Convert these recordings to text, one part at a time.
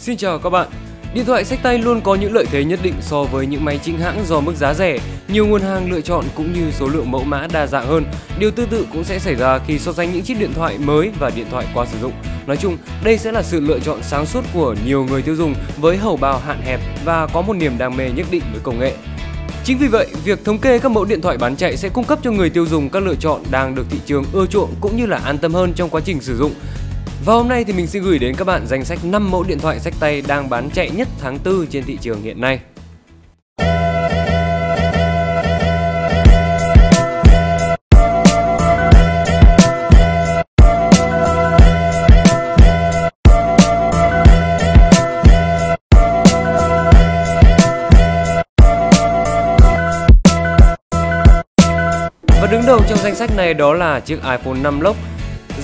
Xin chào các bạn. Điện thoại sách tay luôn có những lợi thế nhất định so với những máy chính hãng do mức giá rẻ, nhiều nguồn hàng lựa chọn cũng như số lượng mẫu mã đa dạng hơn. Điều tương tự cũng sẽ xảy ra khi so sánh những chiếc điện thoại mới và điện thoại qua sử dụng. Nói chung, đây sẽ là sự lựa chọn sáng suốt của nhiều người tiêu dùng với hầu bao hạn hẹp và có một niềm đam mê nhất định với công nghệ. Chính vì vậy, việc thống kê các mẫu điện thoại bán chạy sẽ cung cấp cho người tiêu dùng các lựa chọn đang được thị trường ưa chuộng cũng như là an tâm hơn trong quá trình sử dụng. Và hôm nay thì mình sẽ gửi đến các bạn danh sách 5 mẫu điện thoại sách tay đang bán chạy nhất tháng 4 trên thị trường hiện nay. Và đứng đầu trong danh sách này đó là chiếc iPhone 5 Lock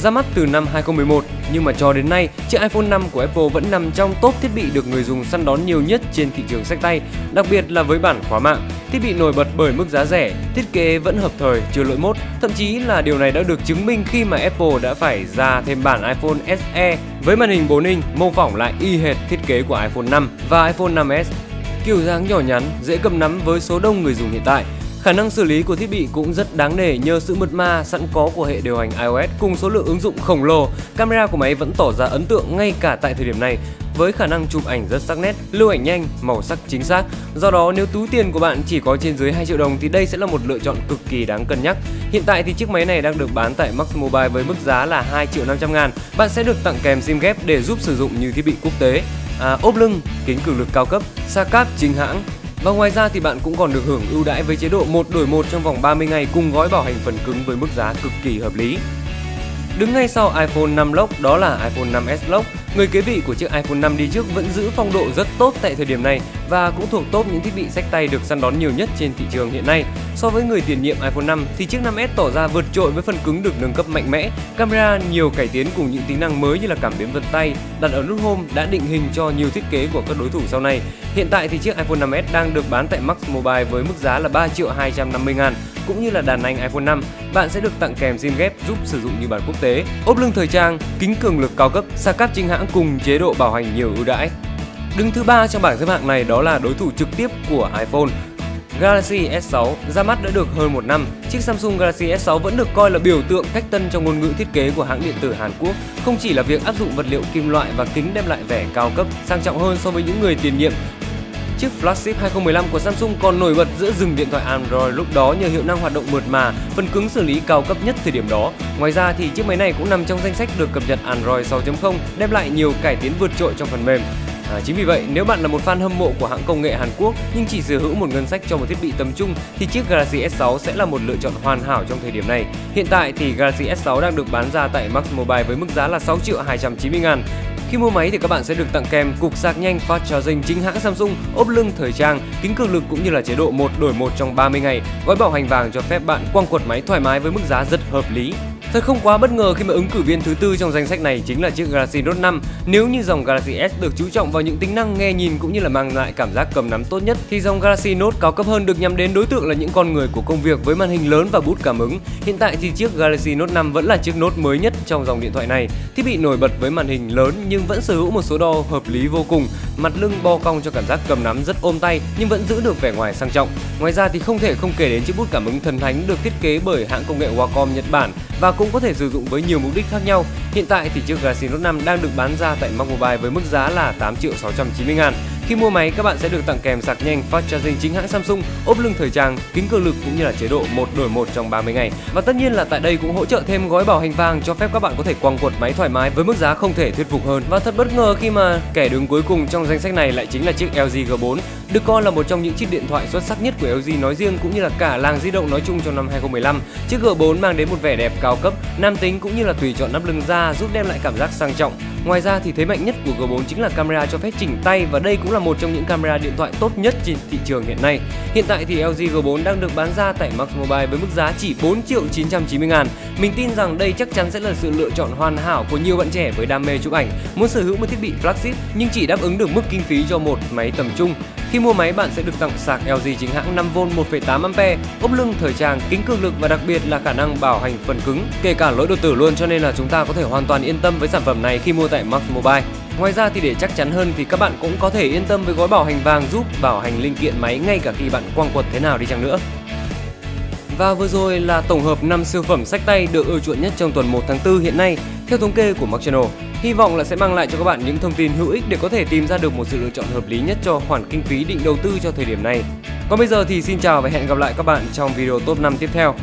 ra mắt từ năm 2011 nhưng mà cho đến nay, chiếc iPhone 5 của Apple vẫn nằm trong top thiết bị được người dùng săn đón nhiều nhất trên thị trường sách tay, đặc biệt là với bản khóa mạng. Thiết bị nổi bật bởi mức giá rẻ, thiết kế vẫn hợp thời, chưa lỗi mốt, thậm chí là điều này đã được chứng minh khi mà Apple đã phải ra thêm bản iPhone SE với màn hình 4 inch mô phỏng lại y hệt thiết kế của iPhone 5 và iPhone 5s. Kiểu dáng nhỏ nhắn, dễ cầm nắm với số đông người dùng hiện tại, Khả năng xử lý của thiết bị cũng rất đáng nể nhờ sự mượt mà sẵn có của hệ điều hành iOS cùng số lượng ứng dụng khổng lồ. Camera của máy vẫn tỏ ra ấn tượng ngay cả tại thời điểm này với khả năng chụp ảnh rất sắc nét, lưu ảnh nhanh, màu sắc chính xác. Do đó nếu túi tiền của bạn chỉ có trên dưới 2 triệu đồng thì đây sẽ là một lựa chọn cực kỳ đáng cân nhắc. Hiện tại thì chiếc máy này đang được bán tại Max Mobile với mức giá là 2 triệu 500 ngàn. Bạn sẽ được tặng kèm SIM ghép để giúp sử dụng như thiết bị quốc tế. À, ốp lưng, kính cường lực cao cấp, sa cáp chính hãng, và ngoài ra thì bạn cũng còn được hưởng ưu đãi với chế độ một đổi một trong vòng 30 ngày cùng gói bảo hành phần cứng với mức giá cực kỳ hợp lý. Đứng ngay sau iPhone 5 Lock, đó là iPhone 5s Lock, Người kế vị của chiếc iPhone 5 đi trước vẫn giữ phong độ rất tốt tại thời điểm này và cũng thuộc top những thiết bị sách tay được săn đón nhiều nhất trên thị trường hiện nay. So với người tiền nhiệm iPhone 5 thì chiếc 5S tỏ ra vượt trội với phần cứng được nâng cấp mạnh mẽ, camera nhiều cải tiến cùng những tính năng mới như là cảm biến vân tay, đặt ở nút home đã định hình cho nhiều thiết kế của các đối thủ sau này. Hiện tại thì chiếc iPhone 5S đang được bán tại Max Mobile với mức giá là 3 triệu 250 ngàn cũng như là đàn anh iPhone 5. Bạn sẽ được tặng kèm SIM ghép giúp sử dụng như bản quốc tế, ốp lưng thời trang, kính cường lực cao cấp, xa cáp chính hãng cùng chế độ bảo hành nhiều ưu đãi. Đứng thứ ba trong bảng xếp hạng này đó là đối thủ trực tiếp của iPhone. Galaxy S6 ra mắt đã được hơn một năm, chiếc Samsung Galaxy S6 vẫn được coi là biểu tượng cách tân trong ngôn ngữ thiết kế của hãng điện tử Hàn Quốc. Không chỉ là việc áp dụng vật liệu kim loại và kính đem lại vẻ cao cấp, sang trọng hơn so với những người tiền nhiệm, Chiếc flagship 2015 của Samsung còn nổi bật giữa rừng điện thoại Android lúc đó nhờ hiệu năng hoạt động mượt mà, phần cứng xử lý cao cấp nhất thời điểm đó. Ngoài ra thì chiếc máy này cũng nằm trong danh sách được cập nhật Android 6.0, đem lại nhiều cải tiến vượt trội trong phần mềm. À, chính vì vậy, nếu bạn là một fan hâm mộ của hãng công nghệ Hàn Quốc nhưng chỉ sở hữu một ngân sách cho một thiết bị tầm trung thì chiếc Galaxy S6 sẽ là một lựa chọn hoàn hảo trong thời điểm này. Hiện tại thì Galaxy S6 đang được bán ra tại Max Mobile với mức giá là 6 triệu 290 ngàn. Khi mua máy thì các bạn sẽ được tặng kèm cục sạc nhanh fast charging chính hãng Samsung, ốp lưng thời trang, kính cường lực cũng như là chế độ một đổi một trong 30 ngày. Gói bảo hành vàng cho phép bạn quăng quật máy thoải mái với mức giá rất hợp lý. Thật không quá bất ngờ khi mà ứng cử viên thứ tư trong danh sách này chính là chiếc Galaxy Note 5. Nếu như dòng Galaxy S được chú trọng vào những tính năng nghe nhìn cũng như là mang lại cảm giác cầm nắm tốt nhất, thì dòng Galaxy Note cao cấp hơn được nhắm đến đối tượng là những con người của công việc với màn hình lớn và bút cảm ứng. Hiện tại thì chiếc Galaxy Note 5 vẫn là chiếc Note mới nhất trong dòng điện thoại này. Thiết bị nổi bật với màn hình lớn nhưng vẫn sở hữu một số đo hợp lý vô cùng. Mặt lưng bo cong cho cảm giác cầm nắm rất ôm tay, nhưng vẫn giữ được vẻ ngoài sang trọng. Ngoài ra thì không thể không kể đến chiếc bút cảm ứng thần thánh được thiết kế bởi hãng công nghệ Wacom Nhật Bản và cũng có thể sử dụng với nhiều mục đích khác nhau. Hiện tại thì chiếc Galaxy Note 5 đang được bán ra tại Mac Mobile với mức giá là 8 triệu 690 ngàn. Khi mua máy các bạn sẽ được tặng kèm sạc nhanh fast charging chính hãng Samsung, ốp lưng thời trang, kính cường lực cũng như là chế độ một đổi một trong 30 ngày. Và tất nhiên là tại đây cũng hỗ trợ thêm gói bảo hành vàng cho phép các bạn có thể quăng quật máy thoải mái với mức giá không thể thuyết phục hơn. Và thật bất ngờ khi mà kẻ đứng cuối cùng trong danh sách này lại chính là chiếc LG G4, được coi là một trong những chiếc điện thoại xuất sắc nhất của LG nói riêng cũng như là cả làng di động nói chung trong năm 2015. Chiếc G4 mang đến một vẻ đẹp cao cấp, nam tính cũng như là tùy chọn nắp lưng da giúp đem lại cảm giác sang trọng. Ngoài ra thì thế mạnh nhất của G4 chính là camera cho phép chỉnh tay và đây cũng là một trong những camera điện thoại tốt nhất trên thị trường hiện nay. Hiện tại thì LG G4 đang được bán ra tại Max Mobile với mức giá chỉ 4 triệu 990 ngàn. Mình tin rằng đây chắc chắn sẽ là sự lựa chọn hoàn hảo của nhiều bạn trẻ với đam mê chụp ảnh, muốn sở hữu một thiết bị flagship nhưng chỉ đáp ứng được mức kinh phí cho một máy tầm trung. Khi mua máy bạn sẽ được tặng sạc LG chính hãng 5V 1.8A, ốp lưng thời trang, kính cường lực và đặc biệt là khả năng bảo hành phần cứng, kể cả lỗi đột tử luôn cho nên là chúng ta có thể hoàn toàn yên tâm với sản phẩm này khi mua tại Max Mobile. Ngoài ra thì để chắc chắn hơn thì các bạn cũng có thể yên tâm với gói bảo hành vàng giúp bảo hành linh kiện máy ngay cả khi bạn quăng quật thế nào đi chăng nữa. Và vừa rồi là tổng hợp 5 siêu phẩm sách tay được ưa chuộng nhất trong tuần 1 tháng 4 hiện nay, theo thống kê của Mark Channel. Hy vọng là sẽ mang lại cho các bạn những thông tin hữu ích để có thể tìm ra được một sự lựa chọn hợp lý nhất cho khoản kinh phí định đầu tư cho thời điểm này. Còn bây giờ thì xin chào và hẹn gặp lại các bạn trong video top 5 tiếp theo.